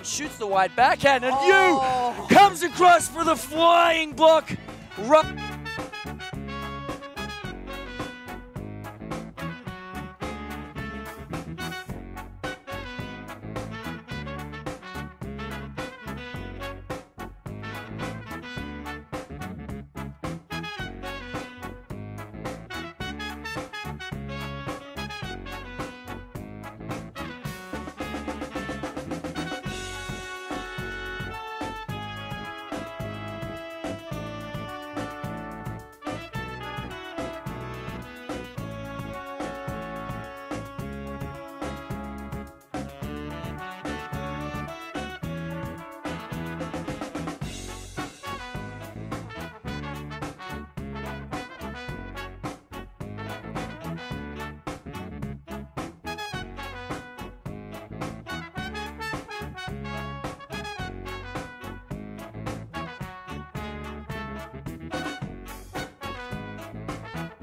and shoots the wide backhand, and Oh. you comes across for the flying block. Ru-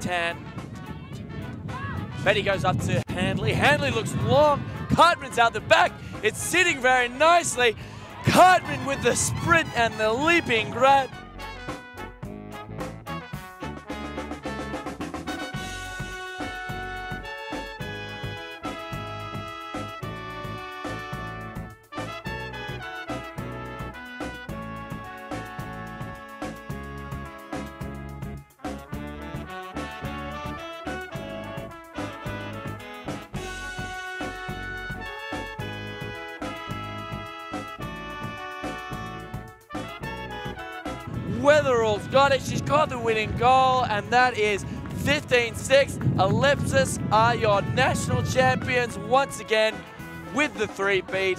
Ten. Betty goes up to Handley. Handley looks long. Cartman's out the back. It's sitting very nicely. Cartman with the sprint and the leaping grab. Weatherall's got it. She's got the winning goal, and that is 15-6. Ellipsis are your national champions once again with the three-peat.